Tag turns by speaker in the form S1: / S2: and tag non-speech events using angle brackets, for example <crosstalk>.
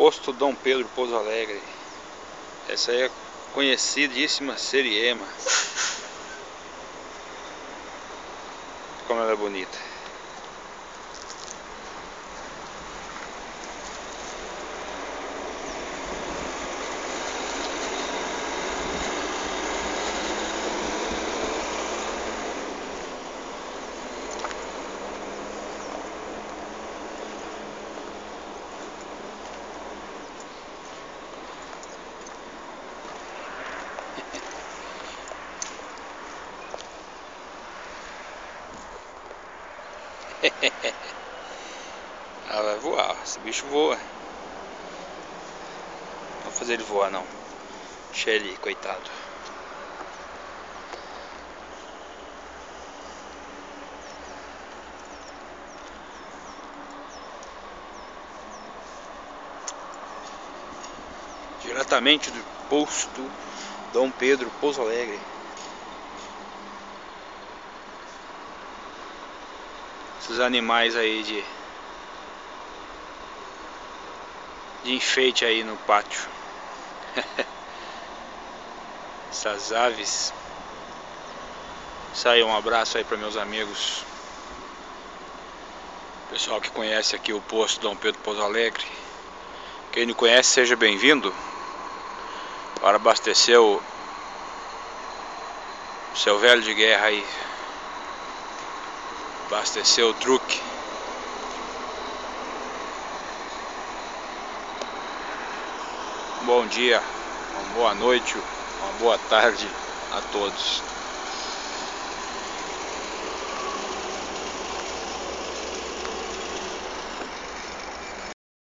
S1: Posto Dom Pedro Pouso Alegre. Essa é a conhecidíssima Seriema. Como ela é bonita. Ela vai voar, esse bicho voa. Não vou fazer ele voar não. Deixa ele, coitado. Diretamente do posto Dom Pedro Pouso Alegre. Esses animais aí de de enfeite aí no pátio. <laughs> Essas aves. Isso um abraço aí para meus amigos. Pessoal que conhece aqui o posto Dom Pedro Pouso Alegre. Quem não conhece, seja bem-vindo. Para abastecer o seu velho de guerra aí abastecer o truque. Bom dia, uma boa noite, uma boa tarde a todos.